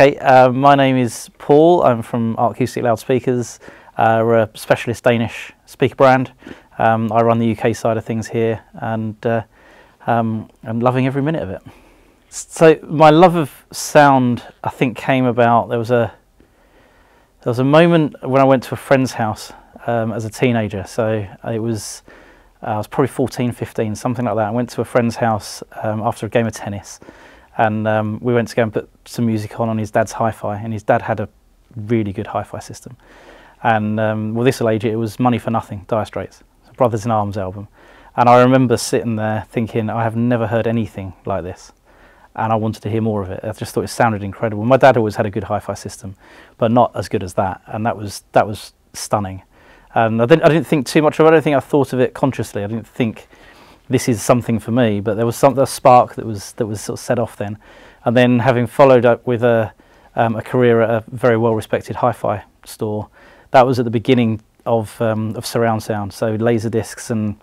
Okay, uh, my name is Paul. I'm from Artcoustic Loudspeakers. Uh, we're a specialist Danish speaker brand. Um, I run the UK side of things here and uh, um, I'm loving every minute of it. So my love of sound, I think, came about. There was a there was a moment when I went to a friend's house um, as a teenager. So it was uh, I was probably 14, 15, something like that. I went to a friend's house um, after a game of tennis, and um, we went to go and put some music on on his dad's hi-fi, and his dad had a really good hi-fi system. And um, well, this will age it. It was Money for Nothing, Dire Straits, Brothers in Arms album. And I remember sitting there thinking, I have never heard anything like this. And I wanted to hear more of it. I just thought it sounded incredible. My dad always had a good hi-fi system, but not as good as that. And that was that was stunning. And I didn't, I didn't think too much of it. I don't think I thought of it consciously. I didn't think this is something for me. But there was some a spark that was that was sort of set off then. And then having followed up with a um, a career at a very well-respected hi-fi store, that was at the beginning of um, of surround sound. So laser discs and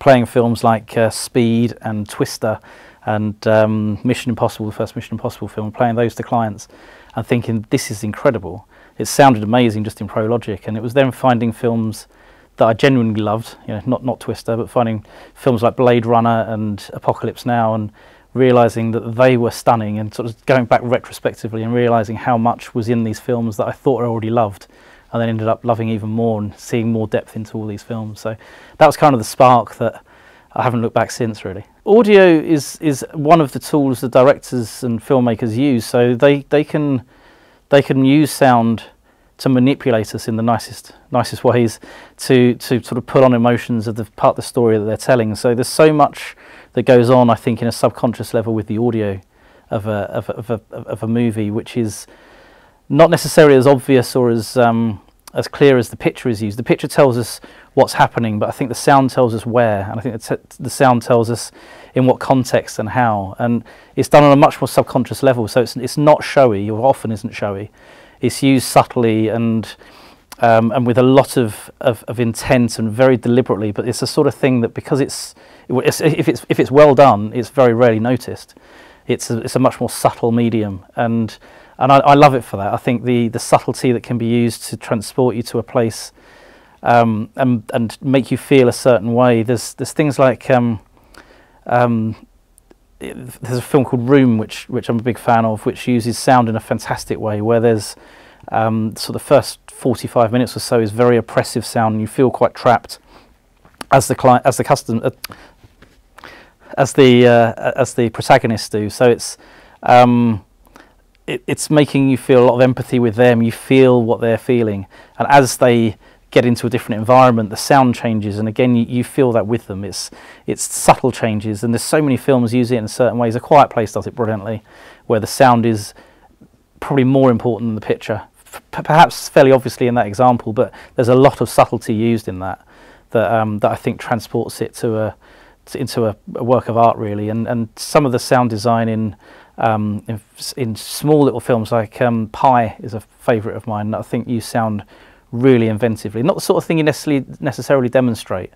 playing films like uh, Speed and Twister and um, Mission Impossible, the first Mission Impossible film, playing those to clients and thinking this is incredible. It sounded amazing just in Pro Logic, and it was then finding films that I genuinely loved, you know, not not Twister, but finding films like Blade Runner and Apocalypse Now, and realizing that they were stunning, and sort of going back retrospectively and realizing how much was in these films that I thought I already loved, and then ended up loving even more and seeing more depth into all these films. So that was kind of the spark that I haven't looked back since really. Audio is is one of the tools the directors and filmmakers use. So they they can they can use sound to manipulate us in the nicest nicest ways to to sort of put on emotions of the part of the story that they're telling. So there's so much that goes on, I think, in a subconscious level with the audio of a of a, of a, of a movie, which is not necessarily as obvious or as um, as clear as the picture is used. The picture tells us what's happening, but I think the sound tells us where, and I think the, the sound tells us in what context and how. And it's done on a much more subconscious level, so it's it's not showy, or often isn't showy. It's used subtly and um, and with a lot of, of, of, intent and very deliberately. But it's a sort of thing that because it's, it's if it's if it's well done, it's very rarely noticed. It's a, it's a much more subtle medium and and I, I, love it for that. I think the the subtlety that can be used to transport you to a place um, and and make you feel a certain way. There's there's things like um, um, there's a film called Room, which which I'm a big fan of, which uses sound in a fantastic way. Where there's um, so the first 45 minutes or so is very oppressive sound, and you feel quite trapped as the client as the custom uh, as the uh, as the protagonists do. So it's um, it, it's making you feel a lot of empathy with them. You feel what they're feeling, and as they get into a different environment, the sound changes, and again, you, you feel that with them. It's it's subtle changes, and there's so many films use it in certain ways. A Quiet Place does it brilliantly, where the sound is probably more important than the picture. perhaps fairly obviously in that example, but there's a lot of subtlety used in that that um, that I think transports it to a to, into a, a work of art really, and and some of the sound design in um, in, in, small little films like um, Pi is a favourite of mine. I think you sound really inventively. Not the sort of thing you necessarily necessarily demonstrate,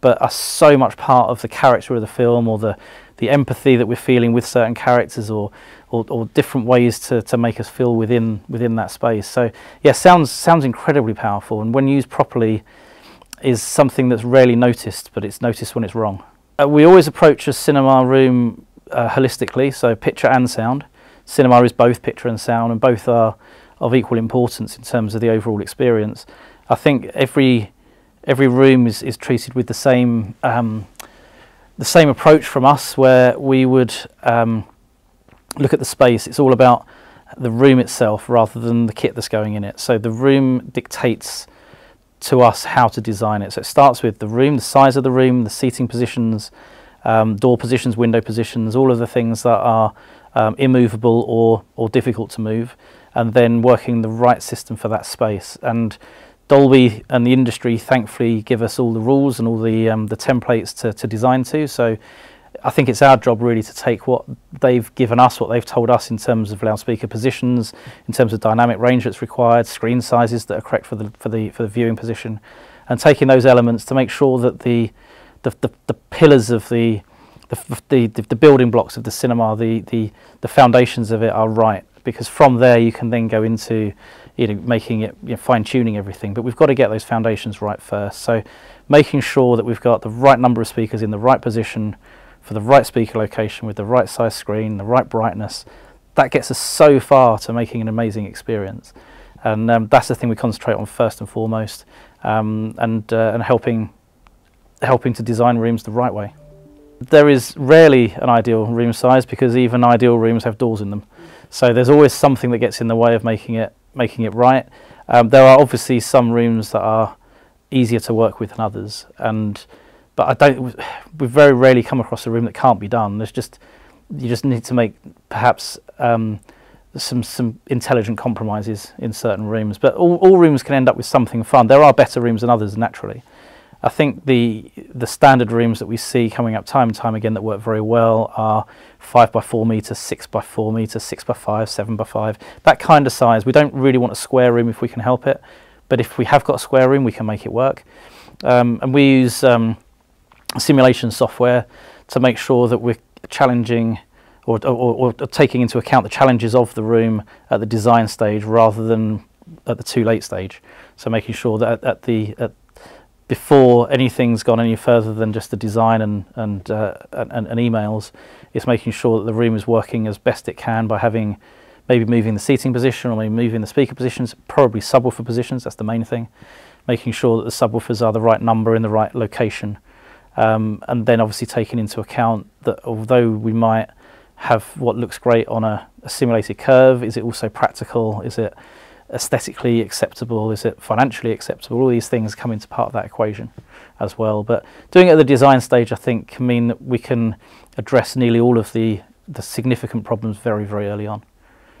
but are so much part of the character of the film or the the empathy that we're feeling with certain characters or or, or different ways to, to make us feel within within that space. So yeah, sounds sounds incredibly powerful, and when used properly, is something that's rarely noticed, but it's noticed when it's wrong. Uh, we always approach a cinema room uh, holistically, so picture and sound. Cinema is both picture and sound, and both are of equal importance in terms of the overall experience. I think every every room is, is treated with the same um, the same approach from us, where we would um, look at the space. It's all about the room itself rather than the kit that's going in it. So the room dictates to us how to design it. So it starts with the room, the size of the room, the seating positions, um, door positions, window positions, all of the things that are um, immovable or, or difficult to move, and then working the right system for that space. And Dolby and the industry thankfully give us all the rules and all the, um, the templates to, to design to. So I think it's our job really to take what they've given us, what they've told us in terms of loudspeaker positions, in terms of dynamic range that's required, screen sizes that are correct for the, for the, for the viewing position, and taking those elements to make sure that the the, the, the pillars of the the, the, the building blocks of the cinema, the, the, the foundations of it are right because from there you can then go into you know making it you know, fine tuning everything. But we've got to get those foundations right first. So making sure that we've got the right number of speakers in the right position for the right speaker location with the right size screen, the right brightness, that gets us so far to making an amazing experience. And um, that's the thing we concentrate on first and foremost, um, and uh, and helping helping to design rooms the right way. There is rarely an ideal room size because even ideal rooms have doors in them. So there's always something that gets in the way of making it making it right. Um, there are obviously some rooms that are easier to work with than others, and but I don't. We very rarely come across a room that can't be done. There's just you just need to make perhaps um, some some intelligent compromises in certain rooms. But all, all rooms can end up with something fun. There are better rooms than others naturally. I think the the standard rooms that we see coming up time and time again that work very well are five by four meter, six by four meter, six by five, seven by five. That kind of size. We don't really want a square room if we can help it, but if we have got a square room, we can make it work. Um, and we use um, simulation software to make sure that we're challenging or, or, or, taking into account the challenges of the room at the design stage rather than at the too late stage. So making sure that at, at the at before anything's gone any further than just the design and and, uh, and, and emails, it's making sure that the room is working as best it can by having maybe moving the seating position or maybe moving the speaker positions, probably subwoofer positions. That's the main thing. Making sure that the subwoofers are the right number in the right location, um, and then obviously taking into account that although we might have what looks great on a, a simulated curve, is it also practical? Is it aesthetically acceptable? Is it financially acceptable? All these things come into part of that equation as well. But doing it at the design stage, I think, can mean that we can address nearly all of the, the significant problems very, very early on.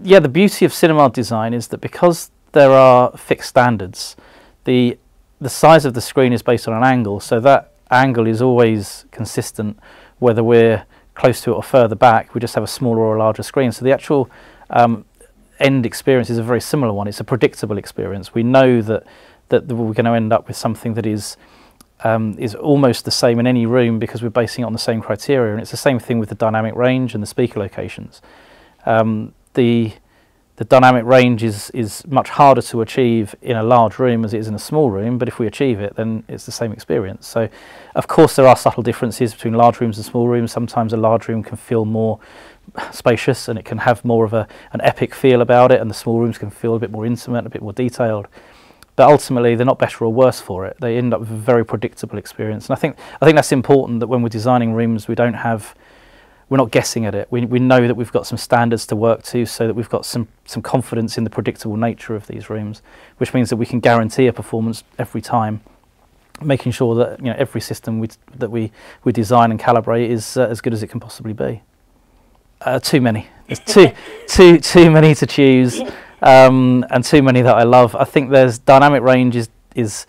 Yeah, the beauty of cinema design is that because there are fixed standards, the the size of the screen is based on an angle, so that angle is always consistent whether we're close to it or further back. We just have a smaller or a larger screen. So the actual um, end experience is a very similar one. It's a predictable experience. We know that that we're going to end up with something that is um, is almost the same in any room because we're basing it on the same criteria. And it's the same thing with the dynamic range and the speaker locations. Um, the the dynamic range is, is much harder to achieve in a large room as it is in a small room, but if we achieve it, then it's the same experience. So, of course, there are subtle differences between large rooms and small rooms. Sometimes a large room can feel more spacious and it can have more of a, an epic feel about it, and the small rooms can feel a bit more intimate, a bit more detailed. But ultimately, they're not better or worse for it. They end up with a very predictable experience. And I think, I think that's important that when we're designing rooms, we don't have we're not guessing at it. We, we know that we've got some standards to work to so that we've got some, some confidence in the predictable nature of these rooms, which means that we can guarantee a performance every time, making sure that you know, every system we, that we, we design and calibrate is uh, as good as it can possibly be. Uh, too many. There's too, too, too many to choose um, and too many that I love. I think there's dynamic range is, is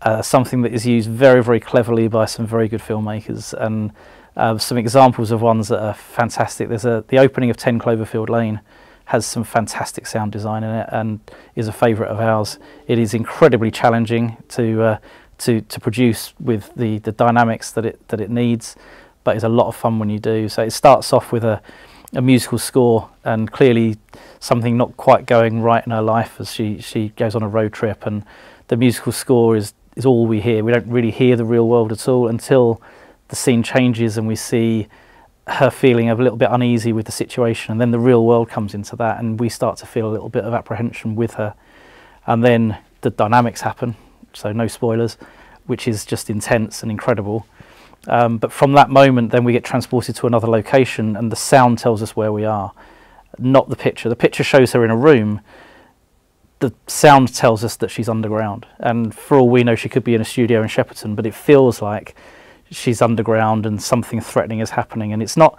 uh, something that is used very, very cleverly by some very good filmmakers and uh, some examples of ones that are fantastic. There's a the opening of 10 Cloverfield Lane has some fantastic sound design in it and is a favourite of ours. It is incredibly challenging to uh, to to produce with the the dynamics that it that it needs, but it's a lot of fun when you do. So it starts off with a a musical score and clearly something not quite going right in her life as she she goes on a road trip and the musical score is is all we hear. We don't really hear the real world at all until the scene changes and we see her feeling a little bit uneasy with the situation and then the real world comes into that and we start to feel a little bit of apprehension with her. And then the dynamics happen so no spoilers which is just intense and incredible. Um, but from that moment then we get transported to another location and the sound tells us where we are not the picture. The picture shows her in a room. The sound tells us that she's underground. And for all we know she could be in a studio in Shepperton but it feels like she's underground and something threatening is happening. And it's not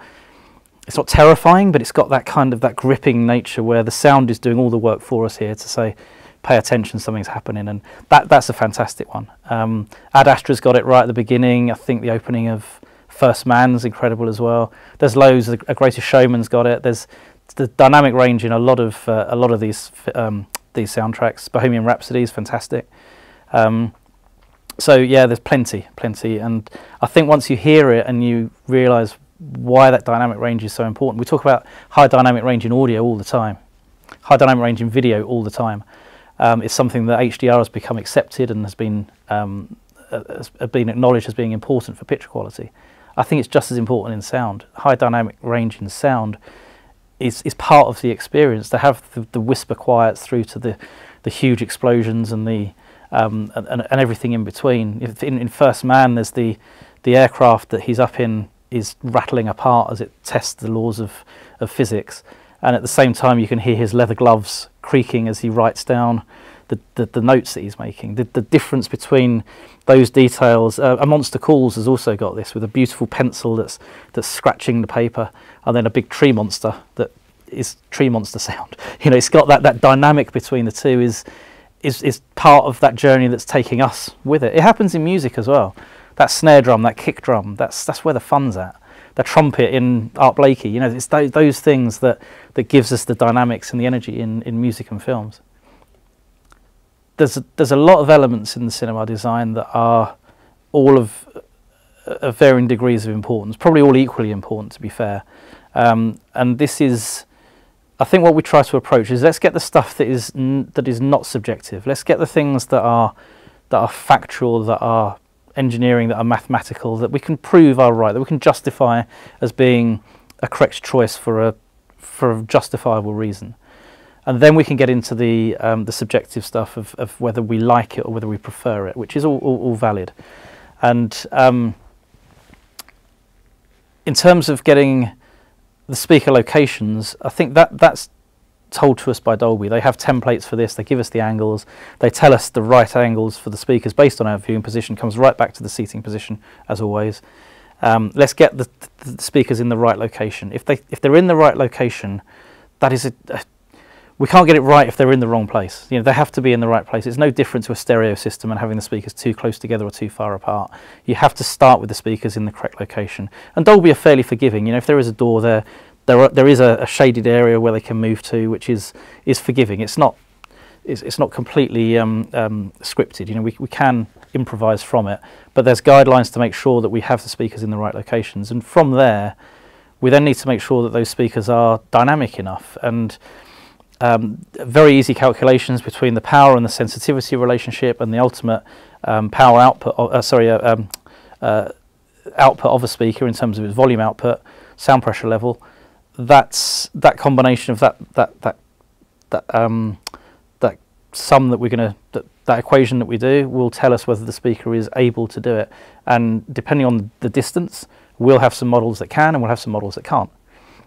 it's not terrifying but it's got that kind of that gripping nature where the sound is doing all the work for us here to say pay attention something's happening. And that that's a fantastic one. Um, ad astra's got it right at the beginning. I think the opening of first man's incredible as well. There's loads a greatest showman's got it. There's the dynamic range in a lot of uh, a lot of these um, these soundtracks. Bohemian rhapsody is fantastic. Um, so yeah, there's plenty, plenty, and I think once you hear it and you realise why that dynamic range is so important, we talk about high dynamic range in audio all the time. high dynamic range in video all the time. Um, it's something that HDR has become accepted and has been um, has been acknowledged as being important for picture quality. I think it's just as important in sound. High dynamic range in sound is, is part of the experience. To have the, the whisper quiets through to the, the huge explosions and the um, and, and, everything in between. In, in First Man, there's the the aircraft that he's up in is rattling apart as it tests the laws of, of physics, and at the same time you can hear his leather gloves creaking as he writes down the, the, the notes that he's making. The, the difference between those details. Uh, a Monster Calls has also got this with a beautiful pencil that's that's scratching the paper, and then a big tree monster that is tree monster sound. You know, it's got that that dynamic between the two is is is part of that journey that's taking us with it. It happens in music as well. That snare drum, that kick drum, that's that's where the fun's at. The trumpet in Art Blakey, you know, it's those, those things that that gives us the dynamics and the energy in in music and films there's a, there's a lot of elements in the cinema design that are all of, of varying degrees of importance, probably all equally important to be fair. Um, and this is, I think, what we try to approach is let's get the stuff that is that is not subjective. Let's get the things that are that are factual, that are engineering, that are mathematical, that we can prove are right, that we can justify as being a correct choice for a for a justifiable reason and then we can get into the um, the subjective stuff of, of whether we like it or whether we prefer it, which is all, all, all valid. And um, in terms of getting the speaker locations, I think that that's told to us by Dolby. They have templates for this. They give us the angles. They tell us the right angles for the speakers based on our viewing position. Comes right back to the seating position as always. Um, let's get the, the, speakers in the right location. If they if they're in the right location, that is a, a we can't get it right if they're in the wrong place. You know, they have to be in the right place. It's no different to a stereo system and having the speakers too close together or too far apart. You have to start with the speakers in the correct location. And Dolby are fairly forgiving. You know, if there is a door there, there, are, there is a, a shaded area where they can move to, which is is forgiving. It's not it's, it's not completely um, um, scripted. You know, we we can improvise from it, but there's guidelines to make sure that we have the speakers in the right locations. And from there, we then need to make sure that those speakers are dynamic enough and um, very easy calculations between the power and the sensitivity relationship and the ultimate um, power output, uh, sorry, uh, um, uh, output of a speaker in terms of its volume output, sound pressure level. That's that combination of that that that that um, that sum that we're going to that, that equation that we do will tell us whether the speaker is able to do it. And depending on the distance, we'll have some models that can and we'll have some models that can't.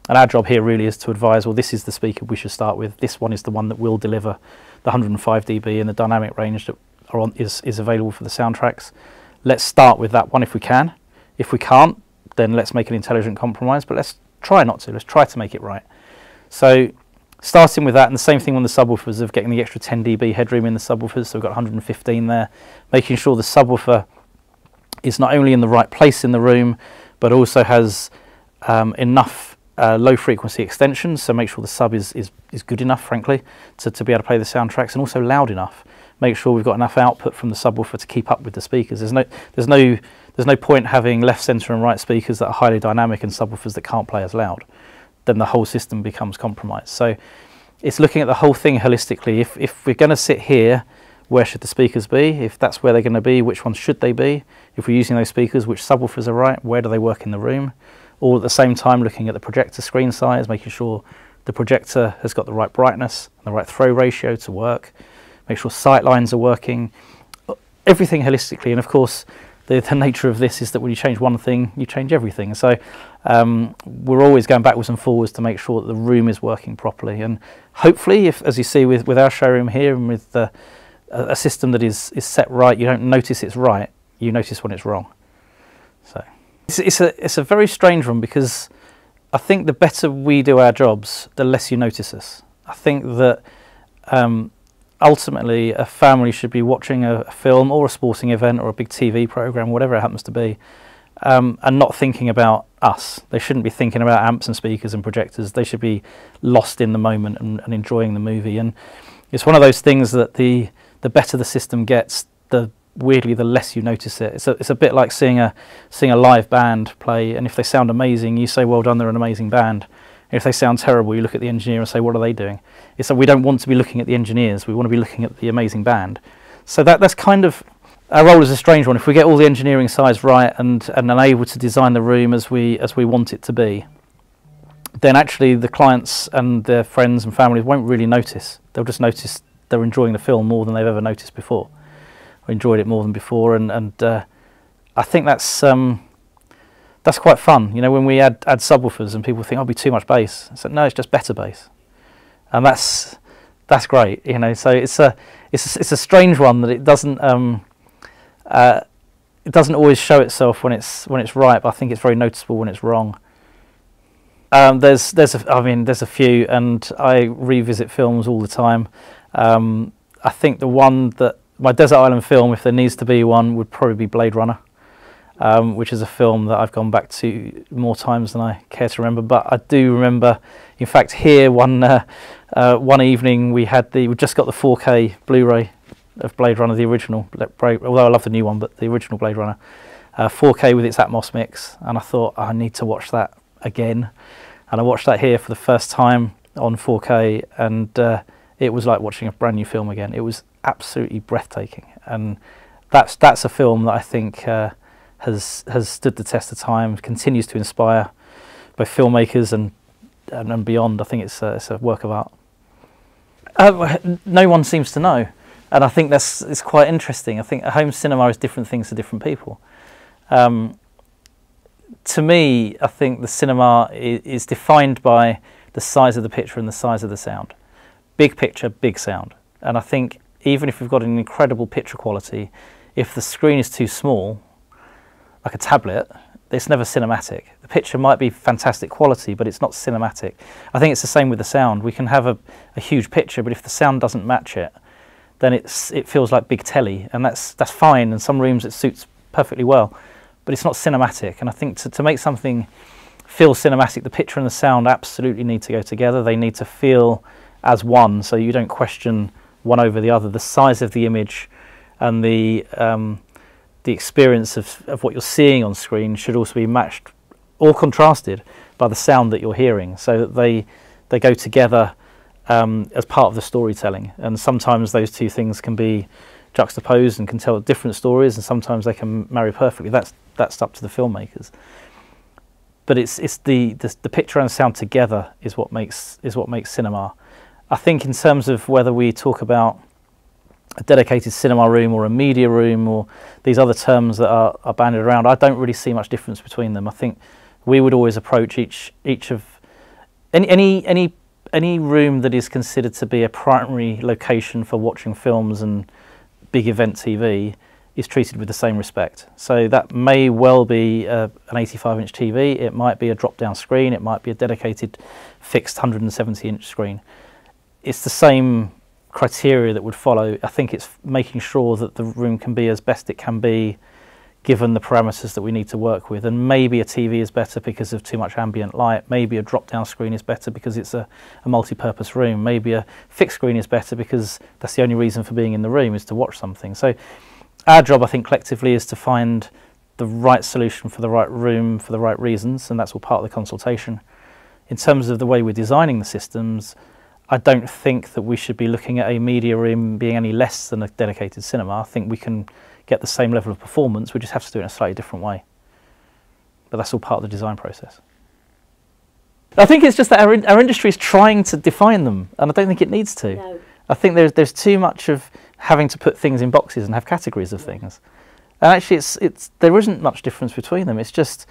And our job here really is to advise, well, this is the speaker we should start with. This one is the one that will deliver the 105 dB and the dynamic range that on, is, is available for the soundtracks. Let's start with that one if we can. If we can't, then let's make an intelligent compromise, but let's try not to. Let's try to make it right. So starting with that, and the same thing on the subwoofers of getting the extra 10 dB headroom in the subwoofers, so we've got 115 there, making sure the subwoofer is not only in the right place in the room, but also has um, enough uh, low frequency extensions, so make sure the sub is, is, is good enough, frankly, to, to be able to play the soundtracks, and also loud enough. Make sure we've got enough output from the subwoofer to keep up with the speakers. There's no, there's no, there's no point having left, centre, and right speakers that are highly dynamic and subwoofers that can't play as loud. Then the whole system becomes compromised. So it's looking at the whole thing holistically. If, if we're going to sit here, where should the speakers be? If that's where they're going to be, which ones should they be? If we're using those speakers, which subwoofers are right? Where do they work in the room? All at the same time looking at the projector screen size, making sure the projector has got the right brightness and the right throw ratio to work, make sure sight lines are working, everything holistically. And of course, the, the nature of this is that when you change one thing, you change everything. So um, we're always going backwards and forwards to make sure that the room is working properly. And hopefully, if as you see with, with our showroom here and with the, a, system that is, is set right, you don't notice it's right, you notice when it's wrong. So. It's, it's, a, it's a very strange one because I think the better we do our jobs, the less you notice us. I think that um, ultimately a family should be watching a, a, film or a sporting event or a big TV program, whatever it happens to be, um, and not thinking about us. They shouldn't be thinking about amps and speakers and projectors. They should be lost in the moment and, and enjoying the movie. And it's one of those things that the the better the system gets, the weirdly the less you notice it. It's a, it's a bit like seeing a seeing a live band play, and if they sound amazing, you say, "Well done, they're an amazing band." If they sound terrible, you look at the engineer and say, what are they doing? It's we don't want to be looking at the engineers. We want to be looking at the amazing band. So that that's kind of our role is a strange one. If we get all the engineering sides right and and are able to design the room as we as we want it to be, then actually the clients and their friends and families won't really notice. They'll just notice they're enjoying the film more than they've ever noticed before, enjoyed it more than before. And and uh, I think that's um, that's quite fun. You know, when we add add subwoofers and people think, "Oh, it'll be too much bass." I said, "No, it's just better bass," and that's that's great. You know, so it's a it's a, it's a strange one that it doesn't. Um, uh, it doesn't always show itself when it's when it's right, but I think it's very noticeable when it's wrong. Um, there's there's a, I mean there's a few, and I revisit films all the time. Um, I think the one that my desert island film, if there needs to be one, would probably be Blade Runner, um, which is a film that I've gone back to more times than I care to remember. But I do remember, in fact, here one uh, uh, one evening we had the we just got the 4K Blu-ray of Blade Runner, the original. Although I love the new one, but the original Blade Runner, uh, 4K with its Atmos mix, and I thought oh, I need to watch that again, and I watched that here for the first time on 4K, and uh, it was like watching a brand new film again. It was absolutely breathtaking, and that's that's a film that I think uh, has has stood the test of time, continues to inspire both filmmakers and and, and beyond. I think it's a, it's a work of art. Uh, no one seems to know and I think that's it's quite interesting. I think home cinema is different things to different people. Um, to me, I think the cinema is, is, defined by the size of the picture and the size of the sound. Big picture, big sound. And I think even if we've got an incredible picture quality, if the screen is too small, like a tablet, it's never cinematic. The picture might be fantastic quality, but it's not cinematic. I think it's the same with the sound. We can have a, a huge picture, but if the sound doesn't match it, then it's it feels like big telly, and that's that's fine. In some rooms, it suits perfectly well, but it's not cinematic. And I think to, to make something feel cinematic, the picture and the sound absolutely need to go together. They need to feel as one, so you don't question one over the other. The size of the image and the um, the experience of, of what you're seeing on screen should also be matched or contrasted by the sound that you're hearing, so that they they go together um, as part of the storytelling. And sometimes those two things can be juxtaposed and can tell different stories, and sometimes they can marry perfectly. That's that's up to the filmmakers. But it's it's the, the the, picture and sound together is what makes is what makes cinema. I think in terms of whether we talk about a dedicated cinema room or a media room or these other terms that are, are banded around, I don't really see much difference between them. I think we would always approach each each of any any any any room that is considered to be a primary location for watching films and big event TV is treated with the same respect. So that may well be an 85 inch TV, it might be a drop down screen, it might be a dedicated fixed 170 inch screen. It's the same criteria that would follow. I think it's making sure that the room can be as best it can be given the parameters that we need to work with. And maybe a TV is better because of too much ambient light. Maybe a drop-down screen is better because it's a, a multi-purpose room. Maybe a fixed screen is better because that's the only reason for being in the room is to watch something. So our job, I think, collectively is to find the right solution for the right room for the right reasons, and that's all part of the consultation. In terms of the way we're designing the systems, I don't think that we should be looking at a media room being any less than a dedicated cinema. I think we can get the same level of performance, we just have to do it in a slightly different way. But that's all part of the design process. I think it's just that our, in, our industry is trying to define them, and I don't think it needs to. No. I think there's, there's too much of having to put things in boxes and have categories of things. And actually, it's, it's, there isn't much difference between them. It's just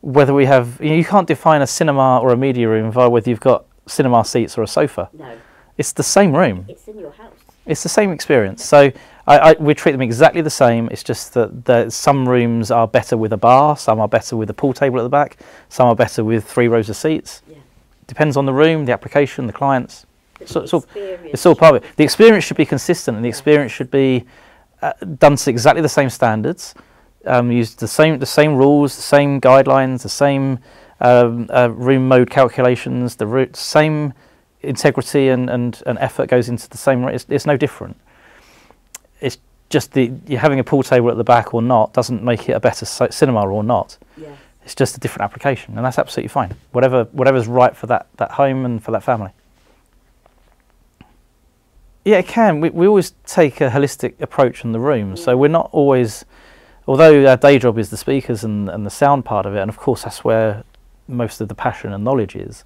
whether we have, you, know, you can't define a cinema or a media room via whether you've got cinema seats or a sofa. No. It's the same room. It's in your house. It's the same experience. So I, I, we treat them exactly the same. It's just that the, some rooms are better with a bar, some are better with a pool table at the back, some are better with three rows of seats. Yeah. Depends on the room, the application, the clients. So, it's, all, it's all part of it. The experience should be consistent, and the experience should be uh, done to exactly the same standards, um, use the same the same rules, the same guidelines, the same um, uh, room mode calculations, the same integrity and, and, and effort goes into the same. It's, it's no different it's just the you're having a pool table at the back or not doesn't make it a better cinema or not. Yeah. It's just a different application, and that's absolutely fine. Whatever whatever's right for that that home and for that family. Yeah, it can. We we always take a holistic approach in the room, so we're not always. Although our day job is the speakers and, and the sound part of it, and of course that's where most of the passion and knowledge is,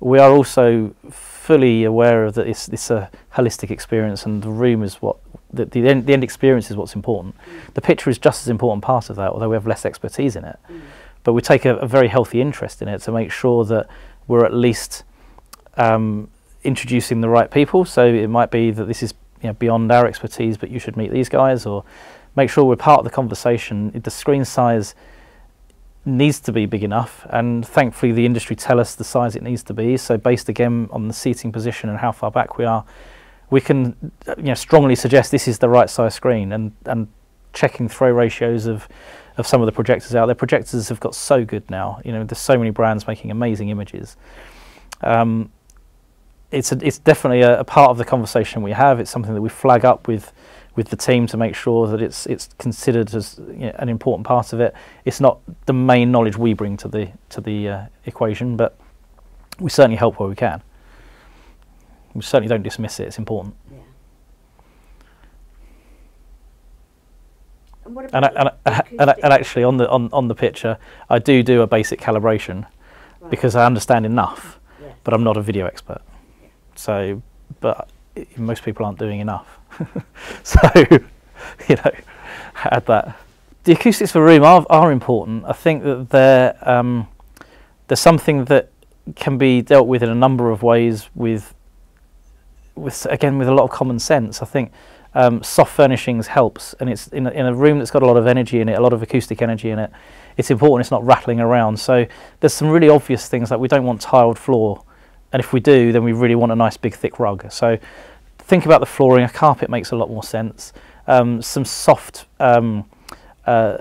we are also fully aware of that it's, it's a holistic experience and the room is what the, the, end, the end experience is what's important. Mm. The picture is just as important part of that, although we have less expertise in it. Mm. But we take a, a, very healthy interest in it to make sure that we're at least um, introducing the right people. So it might be that this is you know, beyond our expertise, but you should meet these guys, or make sure we're part of the conversation. The screen size needs to be big enough and thankfully the industry tell us the size it needs to be. So based again on the seating position and how far back we are we can you know strongly suggest this is the right size screen and and checking throw ratios of of some of the projectors out there. Projectors have got so good now you know there's so many brands making amazing images. Um, it's a, it's definitely a, a part of the conversation we have. It's something that we flag up with with the team to make sure that it's it's considered as you know, an important part of it. It's not the main knowledge we bring to the to the uh, equation, but we certainly help where we can. We certainly don't dismiss it. It's important. Yeah. And, and, and, and, and, actually, on the on, on the picture, I do do a basic calibration right. because I understand enough, yes. but I'm not a video expert. Yeah. So, but most people aren't doing enough. so, you know, add that. The acoustics of a room are, are important. I think that they're, um, they're something that can be dealt with in a number of ways with, with again, with a lot of common sense. I think um, soft furnishings helps, and it's in a, in a room that's got a lot of energy in it, a lot of acoustic energy in it. It's important it's not rattling around. So there's some really obvious things like we don't want tiled floor, and if we do, then we really want a nice big thick rug. So think about the flooring. A carpet makes a lot more sense. Um, some soft um, uh,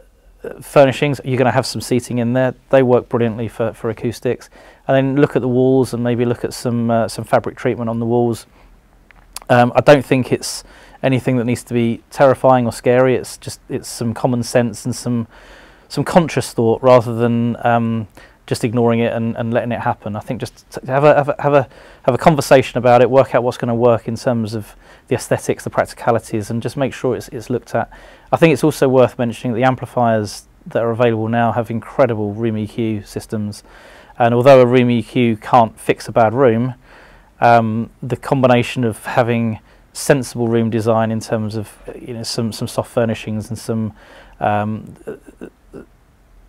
furnishings. You're going to have some seating in there. They work brilliantly for, for acoustics. And then look at the walls and maybe look at some uh, some fabric treatment on the walls. Um, I don't think it's anything that needs to be terrifying or scary. It's just it's some common sense and some some conscious thought rather than um, just ignoring it and, and letting it happen. I think just have a, have a have a have a conversation about it, work out what's going to work in terms of the aesthetics, the practicalities, and just make sure it's it's looked at. I think it's also worth mentioning that the amplifiers that are available now have incredible room EQ systems, and although a room EQ can't fix a bad room, um, the combination of having sensible room design in terms of you know some some soft furnishings and some um,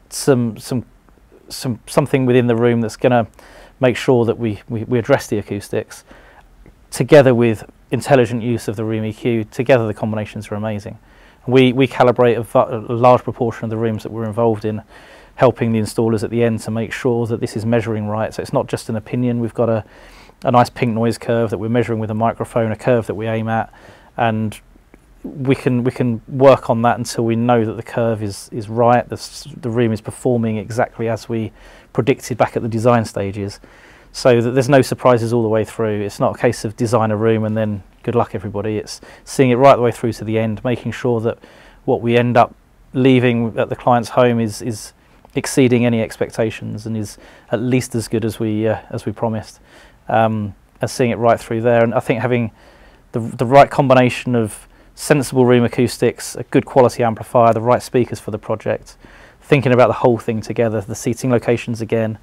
some some some something within the room that's going to make sure that we, we, we address the acoustics together with intelligent use of the room EQ. Together, the combinations are amazing. We, we calibrate a, a, large proportion of the rooms that we're involved in, helping the installers at the end to make sure that this is measuring right. So it's not just an opinion. We've got a, a nice pink noise curve that we're measuring with a microphone, a curve that we aim at, and we can we can work on that until we know that the curve is is right. The the room is performing exactly as we predicted back at the design stages, so that there's no surprises all the way through. It's not a case of design a room and then good luck everybody. It's seeing it right the way through to the end, making sure that what we end up leaving at the client's home is is exceeding any expectations and is at least as good as we uh, as we promised. Um, and seeing it right through there, and I think having the the right combination of sensible room acoustics, a good quality amplifier, the right speakers for the project, thinking about the whole thing together, the seating locations again,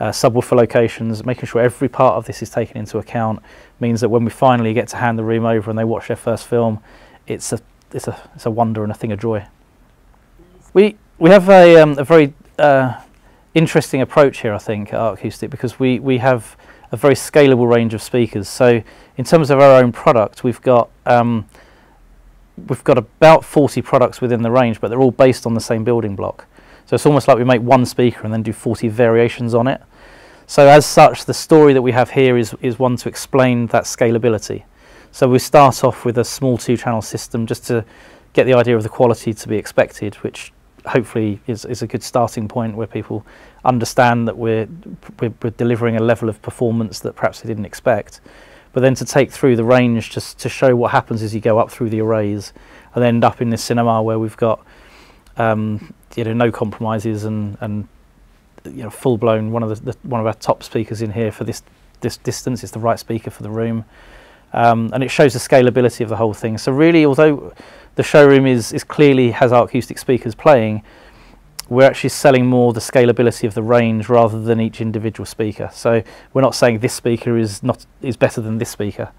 uh, subwoofer locations, making sure every part of this is taken into account means that when we finally get to hand the room over and they watch their first film, it's a it's a it's a wonder and a thing of joy. We we have a um, a very uh, interesting approach here, I think, at Artcoustic because we we have a very scalable range of speakers. So in terms of our own product, we've got um, we've got about 40 products within the range, but they're all based on the same building block. So it's almost like we make one speaker and then do 40 variations on it. So as such, the story that we have here is, is one to explain that scalability. So we start off with a small two-channel system just to get the idea of the quality to be expected, which hopefully is, is a good starting point where people understand that we're, we're, we're delivering a level of performance that perhaps they didn't expect but then to take through the range just to show what happens as you go up through the arrays and end up in this cinema where we've got um, you know no compromises and, and you know, full blown one of the, the, one of our top speakers in here for this this distance. It's the right speaker for the room, um, and it shows the scalability of the whole thing. So really, although the showroom is is clearly has Artcoustic speakers playing, we're actually selling more the scalability of the range rather than each individual speaker. So we're not saying this speaker is not is better than this speaker.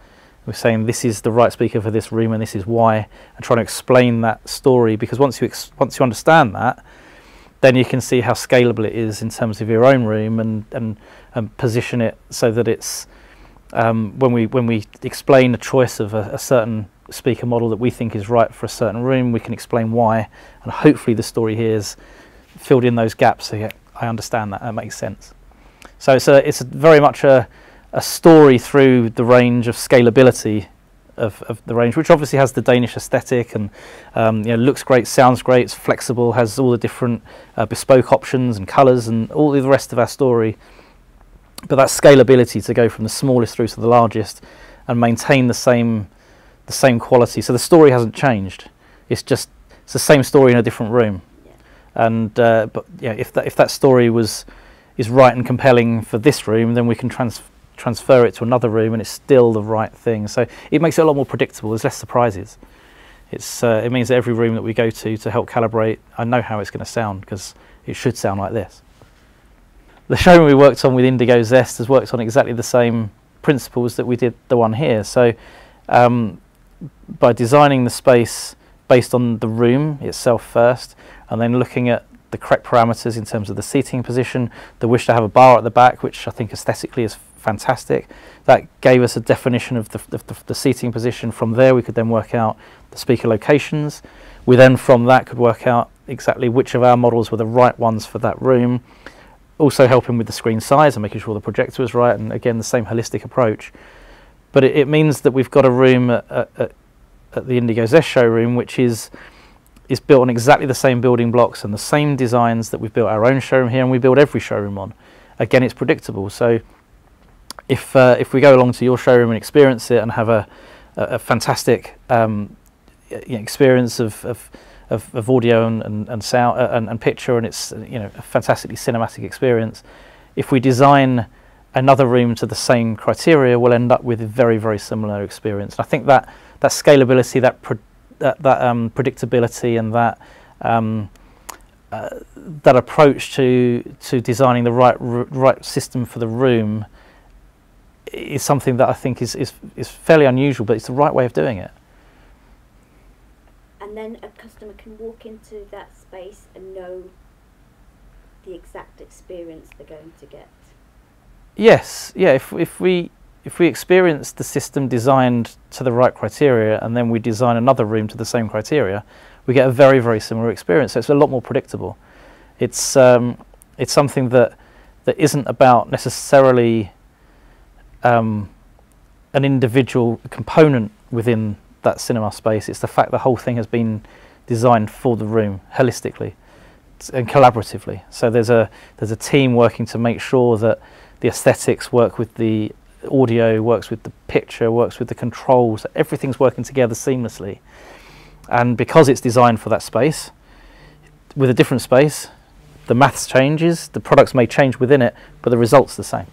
We're saying this is the right speaker for this room and this is why, and trying to explain that story because once you once you understand that, then you can see how scalable it is in terms of your own room and and, and position it so that it's um, when we when we explain the choice of a, a certain speaker model that we think is right for a certain room, we can explain why, and hopefully the story here is filled in those gaps. So yeah, I understand that. That makes sense. So it's a, it's a very much a, a story through the range of scalability of, of the range, which obviously has the Danish aesthetic and um, you know, looks great, sounds great, it's flexible, has all the different uh, bespoke options and colours and all the rest of our story. But that scalability to go from the smallest through to the largest and maintain the same the same quality. So the story hasn't changed. It's just it's the same story in a different room. And uh, but yeah, if that if that story was is right and compelling for this room, then we can trans transfer it to another room, and it's still the right thing. So it makes it a lot more predictable. There's less surprises. It's uh, it means that every room that we go to to help calibrate, I know how it's going to sound because it should sound like this. The showroom we worked on with IndigoZest has worked on exactly the same principles that we did the one here. So um, by designing the space based on the room itself first, and then looking at the correct parameters in terms of the seating position, the wish to have a bar at the back, which I think aesthetically is fantastic. That gave us a definition of the, the, the, seating position. From there, we could then work out the speaker locations. We then, from that, could work out exactly which of our models were the right ones for that room. Also helping with the screen size and making sure the projector was right, and again, the same holistic approach. But it, it means that we've got a room at, at, at the IndigoZest showroom, which is is built on exactly the same building blocks and the same designs that we've built our own showroom here and we build every showroom on. Again, it's predictable. So if, uh, if we go along to your showroom and experience it and have a, a, a fantastic um, experience of, of, of, of, audio and, and, and sound uh, and, and, picture and it's you know, a fantastically cinematic experience, if we design another room to the same criteria, we'll end up with a very, very similar experience. And I think that, that scalability, that that, that um, predictability and that um, uh, that approach to to designing the right right system for the room is something that I think is, is is fairly unusual, but it's the right way of doing it. And then a customer can walk into that space and know the exact experience they're going to get. Yes, yeah. If if we if we experience the system designed to the right criteria and then we design another room to the same criteria, we get a very, very similar experience. So it's a lot more predictable. It's, um, it's something that, that isn't about necessarily um, an individual component within that cinema space. It's the fact the whole thing has been designed for the room holistically and collaboratively. So there's a, there's a team working to make sure that the aesthetics work with the audio works with the picture, works with the controls, everything's working together seamlessly. And because it's designed for that space, with a different space, the maths changes, the products may change within it, but the result's the same.